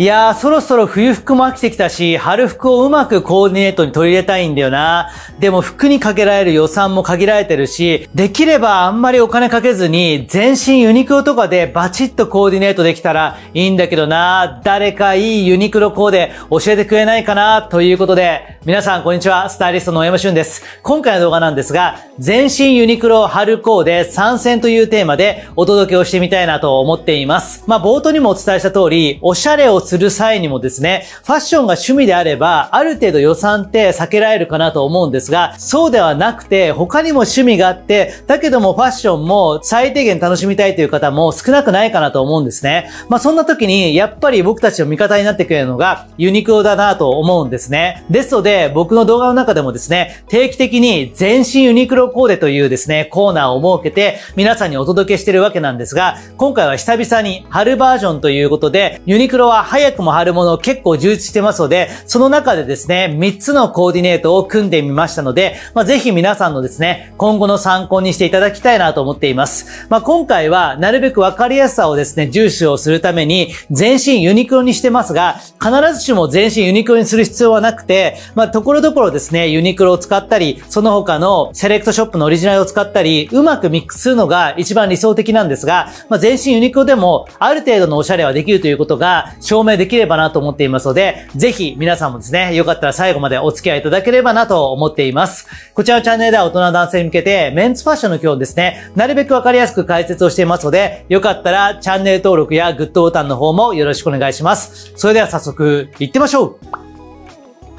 いやー、そろそろ冬服も飽きてきたし、春服をうまくコーディネートに取り入れたいんだよな。でも服にかけられる予算も限られてるし、できればあんまりお金かけずに、全身ユニクロとかでバチッとコーディネートできたらいいんだけどな。誰かいいユニクロコーデ教えてくれないかな？ということで、皆さんこんにちは、スタイリストの山俊です。今回の動画なんですが、全身ユニクロ春コーデ参戦というテーマでお届けをしてみたいなと思っています。まあ冒頭にもお伝えした通り、おしゃれをする際にもですね、ファッションが趣味であれば、ある程度予算って避けられるかなと思うんですが、そうではなくて、他にも趣味があって、だけどもファッションも最低限楽しみたいという方も少なくないかなと思うんですね。まあそんな時に、やっぱり僕たちの味方になってくれるのがユニクロだなと思うんですね。ですので、僕の動画の中でもですね、定期的に全身ユニクロコーデというですね、コーナーを設けて、皆さんにお届けしてるわけなんですが、今回は久々に春バージョンということで、ユニクロは早くも春物結構充実してますので、その中でですね、3つのコーディネートを組んでみましたので、まあ、ぜひ皆さんのですね、今後の参考にしていただきたいなと思っています。まあ、今回はなるべくわかりやすさをですね、重視をするために、全身ユニクロにしてますが、必ずしも全身ユニクロにする必要はなくて、まあ、ところどころですね、ユニクロを使ったり、その他のセレクトショップのオリジナルを使ったり、うまくミックスするのが一番理想的なんですが、まあ、全身ユニクロでもある程度のおしゃれはできるということが証明できればなと思っていますので、ぜひ皆さんもですね、よかったら最後までお付き合いいただければなと思っています。こちらのチャンネルでは大人男性に向けて、メンツファッションの今日ですね、なるべくわかりやすく解説をしていますので、よかったらチャンネル登録やグッドボタンの方もよろしくお願いします。それでは早速、行ってみましょう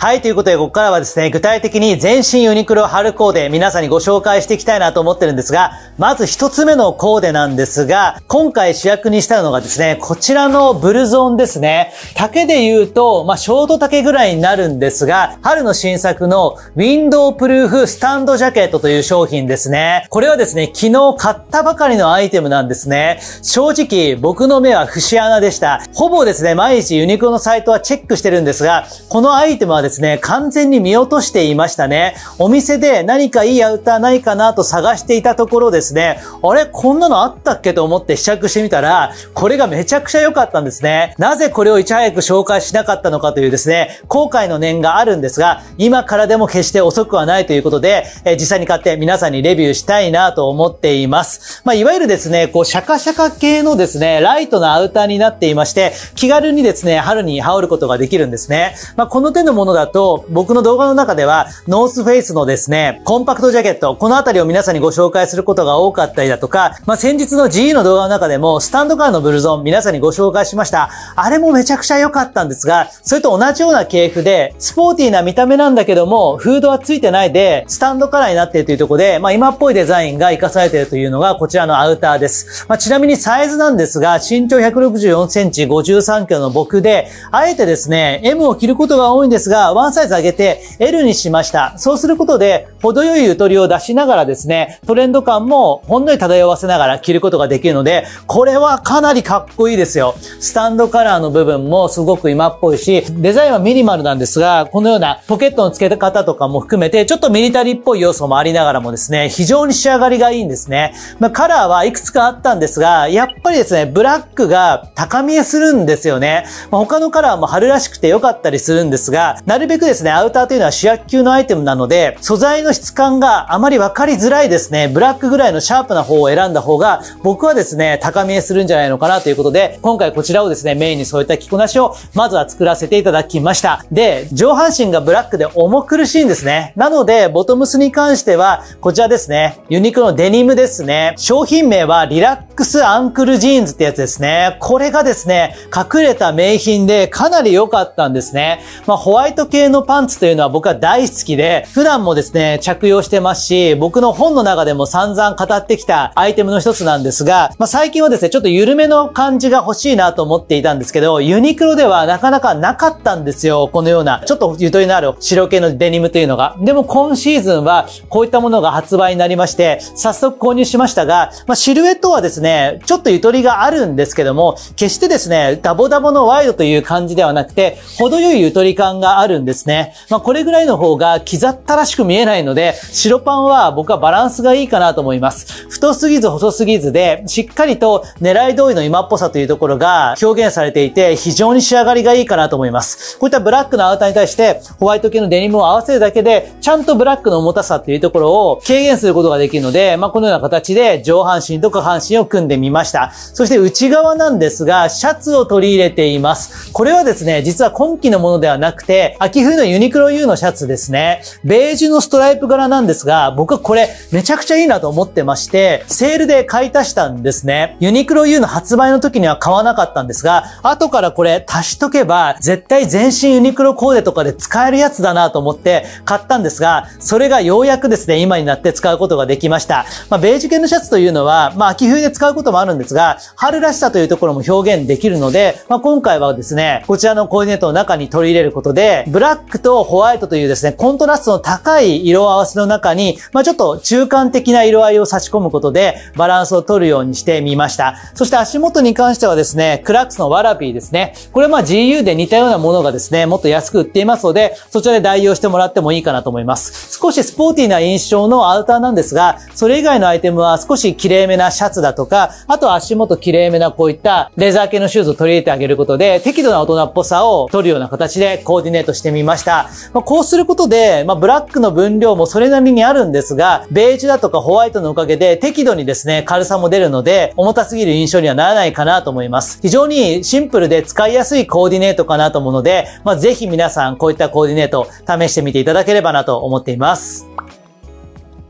はい、ということで、ここからはですね、具体的に全身ユニクロ春コーデ、皆さんにご紹介していきたいなと思ってるんですが、まず一つ目のコーデなんですが、今回主役にしたのがですね、こちらのブルゾンですね。丈で言うと、まあ、ショート丈ぐらいになるんですが、春の新作のウィンドウプルーフスタンドジャケットという商品ですね。これはですね、昨日買ったばかりのアイテムなんですね。正直、僕の目は節穴でした。ほぼですね、毎日ユニクロのサイトはチェックしてるんですが、このアイテムはですね、ですね完全に見落としていましたね。お店で何かいいアウターないかなと探していたところですね、あれこんなのあったっけと思って試着してみたら、これがめちゃくちゃ良かったんですね。なぜこれをいち早く紹介しなかったのかというですね、後悔の念があるんですが、今からでも決して遅くはないということで、え実際に買って皆さんにレビューしたいなと思っています。まあ、いわゆるですね、こう、シャカシャカ系のですね、ライトなアウターになっていまして、気軽にですね、春に羽織ることができるんですね。まあ、この手のものだと、僕の動画の中では、ノースフェイスのですね、コンパクトジャケット、このあたりを皆さんにご紹介することが多かったりだとか、まあ、先日の GE の動画の中でも、スタンドカーのブルゾン、皆さんにご紹介しました。あれもめちゃくちゃ良かったんですが、それと同じような系譜で、スポーティーな見た目なんだけども、フードはついてないで、スタンドカラーになっているというところで、まあ、今っぽいデザインが活かされているというのが、こちらのアウターです。まあ、ちなみにサイズなんですが、身長164センチ、53キロの僕で、あえてですね、M を着ることが多いんですが、ワンサイズ上げて、L にしました。そうすることで、程よいゆとりを出しながらですね、トレンド感もほんのり漂わせながら着ることができるので、これはかなりかっこいいですよ。スタンドカラーの部分もすごく今っぽいし、デザインはミニマルなんですが、このようなポケットの付け方とかも含めて、ちょっとミリタリーっぽい要素もありながらもですね、非常に仕上がりがいいんですね。まあ、カラーはいくつかあったんですが、やっぱりですね、ブラックが高見えするんですよね。まあ、他のカラーも春らしくて良かったりするんですが、なるべくですね、アウターというのは主役級のアイテムなので、素材のの質感があまり分かりづらいですね。ブラックぐらいのシャープな方を選んだ方が、僕はですね、高見えするんじゃないのかなということで、今回こちらをですね、メインに据えた着こなしを、まずは作らせていただきました。で、上半身がブラックで重苦しいんですね。なので、ボトムスに関しては、こちらですね、ユニクロのデニムですね。商品名はリラックスアンクルジーンズってやつですね。これがですね、隠れた名品でかなり良かったんですね。まあ、ホワイト系のパンツというのは僕は大好きで、普段もですね、着用してますし、僕の本の中でも散々語ってきたアイテムの一つなんですが、まあ、最近はですね、ちょっと緩めの感じが欲しいなと思っていたんですけど、ユニクロではなかなかなかったんですよ。このような、ちょっとゆとりのある白系のデニムというのが。でも今シーズンはこういったものが発売になりまして、早速購入しましたが、まあ、シルエットはですね、ちょっとゆとりがあるんですけども、決してですね、ダボダボのワイドという感じではなくて、程よいゆとり感があるんですね。まあ、これぐらいの方が刻ったらしく見えないのので、白パンは僕はバランスがいいかなと思います。太すぎず細すぎずで、しっかりと狙い通りの今っぽさというところが表現されていて、非常に仕上がりがいいかなと思います。こういったブラックのアウターに対してホワイト系のデニムを合わせるだけで、ちゃんとブラックの重たさっていうところを軽減することができるので、まあ、このような形で上半身と下半身を組んでみました。そして内側なんですが、シャツを取り入れています。これはですね、実は今季のものではなくて、秋冬のユニクロ U のシャツですね。ベージュのストライプ柄なんですが、僕はこれめちゃくちゃいいなと思ってまして、セールで買い足したんですね。ユニクロ U の発売の時には買わなかったんですが、後からこれ足しとけば、絶対全身ユニクロコーデとかで使えるやつだなと思って買ったんですが、それがようやくですね、今になって使うことができました。まあ、ベージュ系のシャツというのは、まあ、秋冬で使うこともあるんですが、春らしさというところも表現できるので、まあ、今回はですね、こちらのコーディネートの中に取り入れることで、ブラックとホワイトというですね、コントラストの高い色合わせの中に、まあ、ちょっと中間的な色合いを差し込むことで、バランスを取るようにしてみました。そして足元に関してはですね、クラックスのワラピーですね。これまあ GU で似たようなものがですね、もっと安く売っていますので、そちらで代用してもらってもいいかなと思います。少しスポーティーな印象のアウターなんですが、それ以外のアイテムは少し綺麗めなシャツだとか、あと足元綺麗めなこういったレザー系のシューズを取り入れてあげることで、適度な大人っぽさを取るような形でコーディネートしてみました。まあ、こうすることで、まあ、ブラックの分量もそれなりにあるんですが、ベージュだとかホワイトのおかげで適度にですね、軽さも出るので、重たすぎる印象にはならないかなと思います。非常にシンプルで使いやすいコーディネートかなと思うので、まあ、ぜひ皆さんこういったコーディネート試してみていただければなと思っています。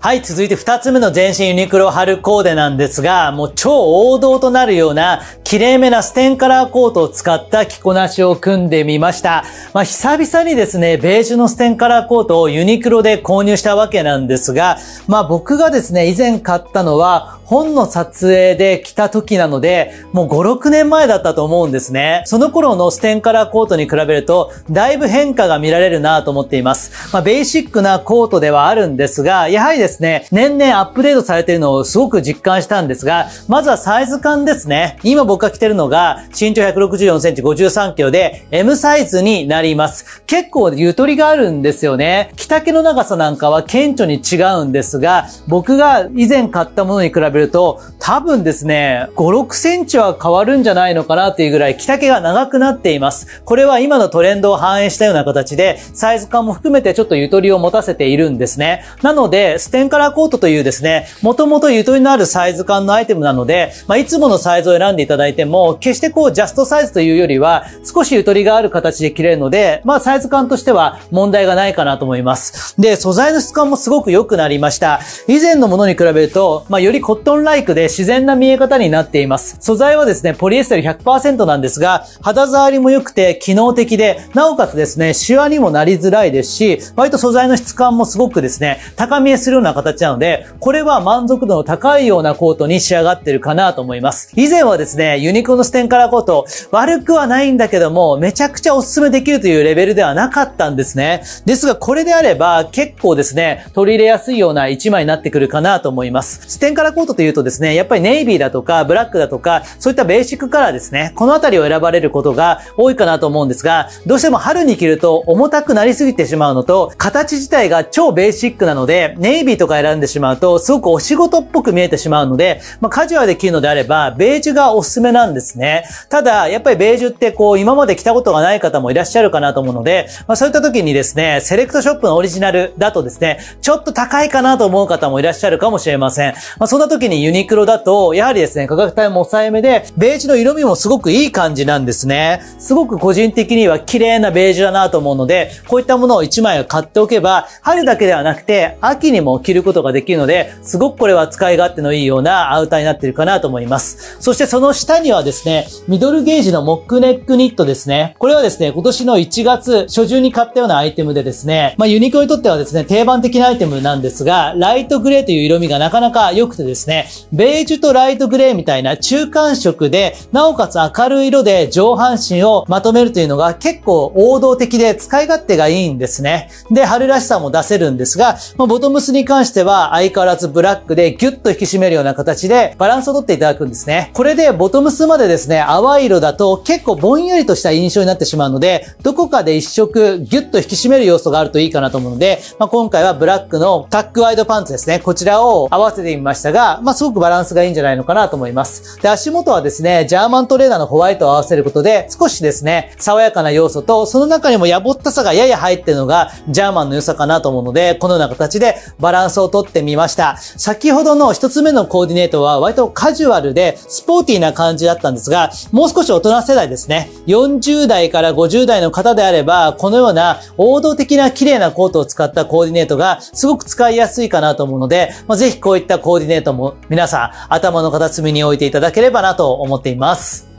はい、続いて二つ目の全身ユニクロ春コーデなんですが、もう超王道となるような綺麗めなステンカラーコートを使った着こなしを組んでみました。まあ、久々にですね、ベージュのステンカラーコートをユニクロで購入したわけなんですが、まあ僕がですね、以前買ったのは本の撮影で着た時なので、もう5、6年前だったと思うんですね。その頃のステンカラーコートに比べると、だいぶ変化が見られるなと思っています。まあ、ベーシックなコートではあるんですが、やはりですね、年々アップデートされているのをすごく実感したんですが、まずはサイズ感ですね。今僕が着てるのが、身長164センチ53キロで、M サイズになります。結構ゆとりがあるんですよね。着丈の長さなんかは顕著に違うんですが、僕が以前買ったものに比べるると、多分ですね、5、6センチは変わるんじゃないのかなっていうぐらい、着丈が長くなっています。これは今のトレンドを反映したような形で、サイズ感も含めてちょっとゆとりを持たせているんですね。なので、ステンカラーコートというですね、もともとゆとりのあるサイズ感のアイテムなので、まあ、いつものサイズを選んでいただいても、決してこう、ジャストサイズというよりは、少しゆとりがある形で着れるので、まあ、サイズ感としては問題がないかなと思います。で、素材の質感もすごく良くなりました。以前のものに比べると、まあ、よりコットトンライクで自然な見え方になっています。素材はですね、ポリエステル100%なんですが、肌触りも良くて機能的で、なおかつですね、シワにもなりづらいですし、割と素材の質感もすごくですね、高見えするような形なので、これは満足度の高いようなコートに仕上がってるかなと思います。以前はですね、ユニクロのステンカラコート、悪くはないんだけども、めちゃくちゃお勧めできるというレベルではなかったんですね。ですが、これであれば、結構ですね、取り入れやすいような一枚になってくるかなと思います。ステンカラコートというとですね、やっぱりネイビーだとか、ブラックだとか、そういったベーシックカラーですね。このあたりを選ばれることが多いかなと思うんですが、どうしても春に着ると重たくなりすぎてしまうのと、形自体が超ベーシックなので、ネイビーとか選んでしまうと、すごくお仕事っぽく見えてしまうので、まあ、カジュアルで着るのであれば、ベージュがおすすめなんですね。ただ、やっぱりベージュってこう、今まで着たことがない方もいらっしゃるかなと思うので、まあ、そういった時にですね、セレクトショップのオリジナルだとですね、ちょっと高いかなと思う方もいらっしゃるかもしれません。まあ、そんな時にユニクロだと、やはりですね、価格帯も抑えめで、ベージュの色味もすごくいい感じなんですね。すごく個人的には綺麗なベージュだなと思うので、こういったものを1枚買っておけば、春だけではなくて、秋にも着ることができるので、すごくこれは使い勝手のいいようなアウターになっているかなと思います。そしてその下にはですね、ミドルゲージのモックネックニットですね。これはですね、今年の1月初旬に買ったようなアイテムでですね、まあユニクロにとってはですね、定番的なアイテムなんですが、ライトグレーという色味がなかなか良くてですね、ねベージュとライトグレーみたいな中間色で、なおかつ明るい色で上半身をまとめるというのが結構王道的で使い勝手がいいんですね。で、春らしさも出せるんですが、まあ、ボトムスに関しては相変わらずブラックでギュッと引き締めるような形でバランスをとっていただくんですね。これでボトムスまでですね、淡い色だと結構ぼんやりとした印象になってしまうので、どこかで一色ギュッと引き締める要素があるといいかなと思うので、まあ、今回はブラックのタックワイドパンツですね。こちらを合わせてみましたが、まあ、すごくバランスがいいんじゃないのかなと思います。で、足元はですね、ジャーマントレーナーのホワイトを合わせることで、少しですね、爽やかな要素と、その中にもやぼったさがやや入ってるのが、ジャーマンの良さかなと思うので、このような形でバランスをとってみました。先ほどの一つ目のコーディネートは割とカジュアルで、スポーティーな感じだったんですが、もう少し大人世代ですね。40代から50代の方であれば、このような王道的な綺麗なコートを使ったコーディネートがすごく使いやすいかなと思うので、まあ、ぜひこういったコーディネートも皆さん頭の片隅に置いていただければなと思っています。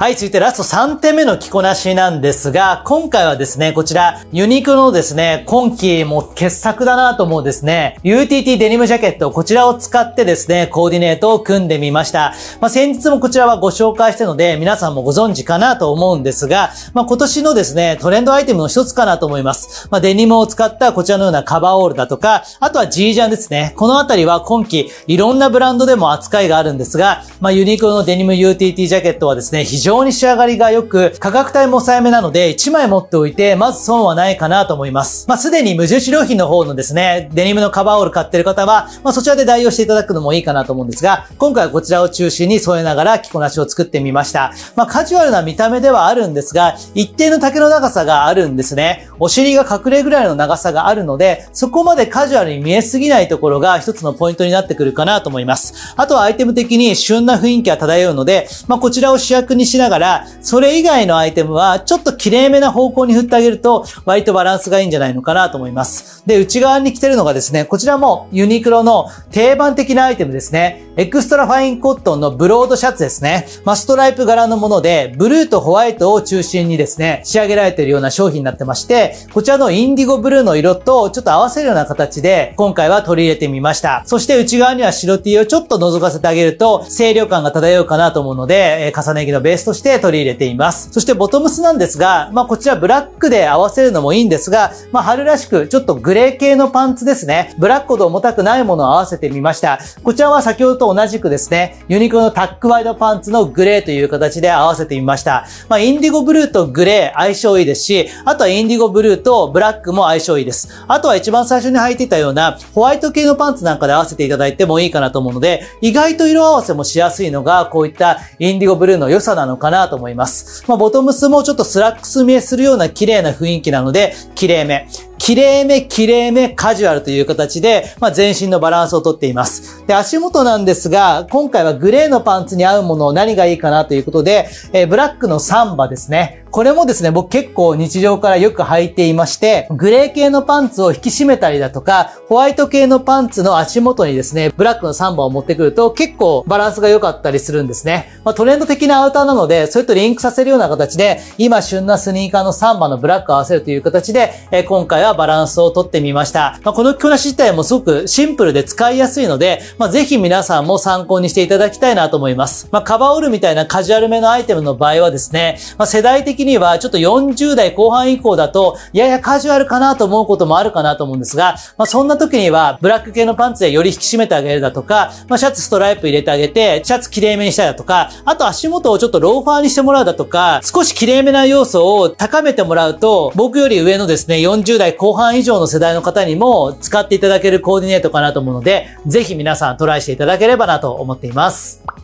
はい、続いてラスト3点目の着こなしなんですが、今回はですね、こちら、ユニクロのですね、今季も傑作だなと思うですね、UTT デニムジャケット、こちらを使ってですね、コーディネートを組んでみました。まあ、先日もこちらはご紹介したので、皆さんもご存知かなと思うんですが、まあ、今年のですね、トレンドアイテムの一つかなと思います。まあ、デニムを使ったこちらのようなカバーオールだとか、あとは G ジャンですね。このあたりは今季、いろんなブランドでも扱いがあるんですが、まあ、ユニクロのデニム UTT ジャケットはですね、非常常に仕上がりが良く、価格帯も抑えめなので、1枚持っておいて、まず損はないかなと思います。まあ、すでに無印良品の方のですね、デニムのカバーオール買ってる方は、まあ、そちらで代用していただくのもいいかなと思うんですが、今回はこちらを中心に据えながら着こなしを作ってみました。まあ、カジュアルな見た目ではあるんですが、一定の丈の長さがあるんですね。お尻が隠れぐらいの長さがあるので、そこまでカジュアルに見えすぎないところが一つのポイントになってくるかなと思います。あとはアイテム的に旬な雰囲気が漂うので、まあ、こちらを主役にしながら、それ以外のアイテムはちょっと綺麗めな方向に振ってあげると割とバランスがいいんじゃないのかなと思います。で、内側に着てるのがですね、こちらもユニクロの定番的なアイテムですね。エクストラファインコットンのブロードシャツですね。まあ、ストライプ柄のもので、ブルーとホワイトを中心にですね、仕上げられているような商品になってまして、こちらのインディゴブルーの色とちょっと合わせるような形で、今回は取り入れてみました。そして内側には白 T をちょっと覗かせてあげると、清涼感が漂うかなと思うので、重ね着のベースとして取り入れています。そしてボトムスなんですが、まあ、こちらブラックで合わせるのもいいんですが、まあ、春らしくちょっとグレー系のパンツですね。ブラックほど重たくないものを合わせてみました。こちらは先ほどと同じくですね、ユニクロのタックワイドパンツのグレーという形で合わせてみました。まあ、インディゴブルーとグレー相性いいですし、あとはインディゴブルーとブラックも相性いいです。あとは一番最初に履いていたようなホワイト系のパンツなんかで合わせていただいてもいいかなと思うので、意外と色合わせもしやすいのが、こういったインディゴブルーの良さなののかなと思います。まあ、ボトムスもちょっとスラックス見えするような綺麗な雰囲気なので、綺麗め。綺麗め、綺麗め、カジュアルという形で、まあ、全身のバランスをとっています。で、足元なんですが、今回はグレーのパンツに合うものを何がいいかなということで、えー、ブラックのサンバですね。これもですね、僕結構日常からよく履いていまして、グレー系のパンツを引き締めたりだとか、ホワイト系のパンツの足元にですね、ブラックのサンバを持ってくると結構バランスが良かったりするんですね。まあ、トレンド的なアウターなので、それとリンクさせるような形で、今旬なスニーカーのサンバのブラックを合わせるという形で、え、今回はバランスをとってみました。まあ、この着こなし自体もすごくシンプルで使いやすいので、まあ、ぜひ皆さんも参考にしていただきたいなと思います。まあ、カバーオールみたいなカジュアルめのアイテムの場合はですね、まあ、世代的的にはちょっと40代後半以降だと、ややカジュアルかなと思うこともあるかなと思うんですが、まあ、そんな時には、ブラック系のパンツでより引き締めてあげるだとか、まあ、シャツストライプ入れてあげて、シャツ綺麗めにしたりだとか、あと足元をちょっとローファーにしてもらうだとか、少し綺麗めな要素を高めてもらうと、僕より上のですね、40代後半以上の世代の方にも使っていただけるコーディネートかなと思うので、ぜひ皆さんトライしていただければなと思っています。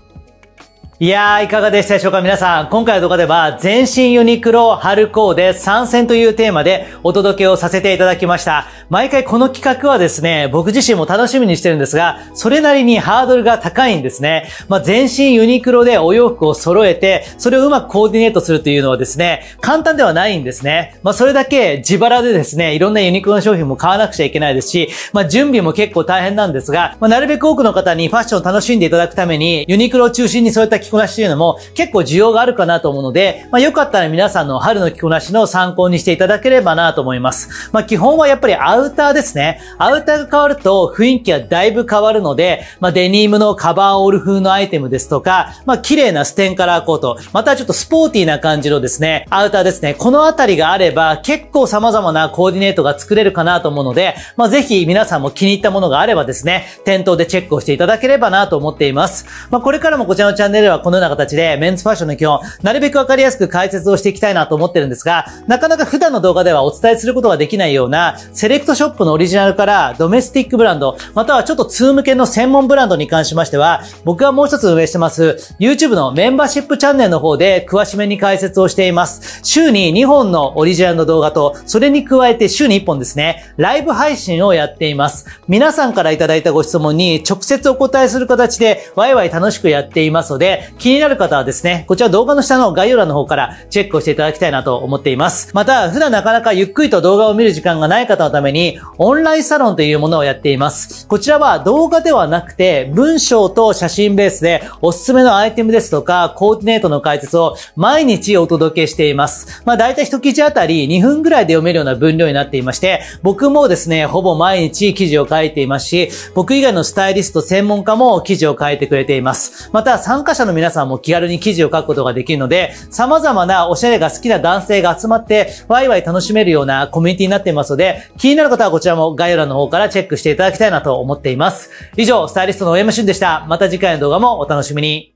いやー、いかがでしたでしょうか？皆さん。今回の動画では、全身ユニクロ春コーデ参戦というテーマでお届けをさせていただきました。毎回この企画はですね、僕自身も楽しみにしてるんですが、それなりにハードルが高いんですね。まあ、全身ユニクロでお洋服を揃えて、それをうまくコーディネートするというのはですね、簡単ではないんですね。まあ、それだけ自腹でですね、いろんなユニクロの商品も買わなくちゃいけないですし、まあ、準備も結構大変なんですが、まあ、なるべく多くの方にファッションを楽しんでいただくために、ユニクロを中心にそういった着こなしというのも結構需要があるかなと思うので、まあ、よかったら皆さんの春の着こなしの参考にしていただければなと思います。まあ、基本はやっぱりアウターですね。アウターが変わると雰囲気はだいぶ変わるので、まあ、デニームのカバーオール風のアイテムですとか、まあ、綺麗なステンカラーコート、またちょっとスポーティーな感じのですね、アウターですね。このあたりがあれば結構様々なコーディネートが作れるかなと思うので、まあ、ぜひ皆さんも気に入ったものがあればですね、店頭でチェックをしていただければなと思っています。まあ、これからもこちらのチャンネルではこのような形でメンズファッションの基本、なるべくわかりやすく解説をしていきたいなと思ってるんですが、なかなか普段の動画ではお伝えすることができないような、セレクトショップのオリジナルからドメスティックブランド、またはちょっと通向けの専門ブランドに関しましては、僕がもう一つ運営してます、YouTube のメンバーシップチャンネルの方で詳しめに解説をしています。週に2本のオリジナルの動画と、それに加えて週に1本ですね、ライブ配信をやっています。皆さんからいただいたご質問に直接お答えする形で、ワイワイ楽しくやっていますので、気になる方はですね、こちら動画の下の概要欄の方からチェックをしていただきたいなと思っています。また、普段なかなかゆっくりと動画を見る時間がない方のために、オンラインサロンというものをやっています。こちらは動画ではなくて、文章と写真ベースでおすすめのアイテムですとか、コーディネートの解説を毎日お届けしています。まあ、だいたい一記事あたり2分ぐらいで読めるような分量になっていまして、僕もですね、ほぼ毎日記事を書いていますし、僕以外のスタイリスト専門家も記事を書いてくれています。また、参加者の皆さんも気軽に記事を書くことができるので、様々なおしゃれが好きな男性が集まって、ワイワイ楽しめるようなコミュニティになっていますので、気になる方はこちらも概要欄の方からチェックしていただきたいなと思っています。以上、スタイリストの上山俊でした。また次回の動画もお楽しみに。